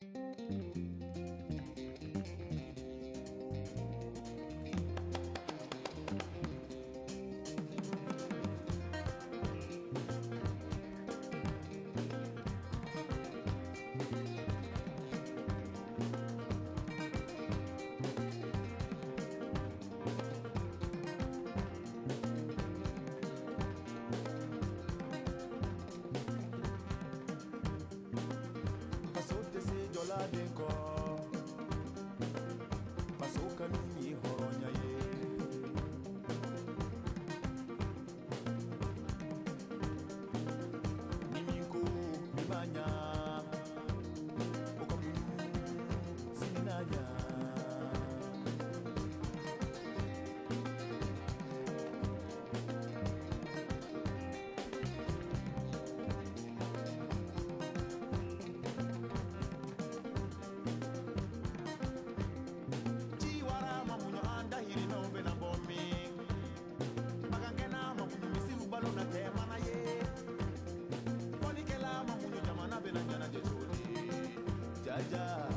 you allá.